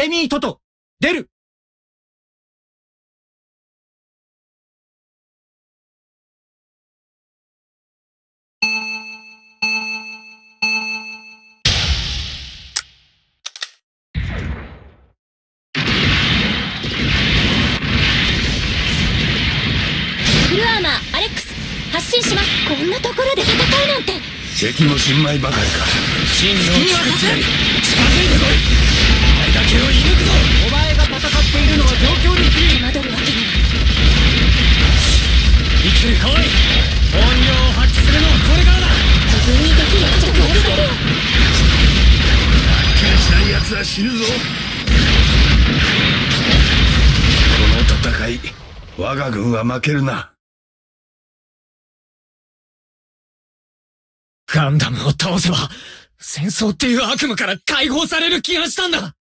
レミートト、出る。フルアーマーアレックス発進します。こんなところで戦うなんて。敵も新米ばかりか。真のを作ってやる近づい奴は死ぬぞ。この戦い我が軍は負けるな。ガンダムを倒せば戦争っていう悪夢から解放される気がしたんだ。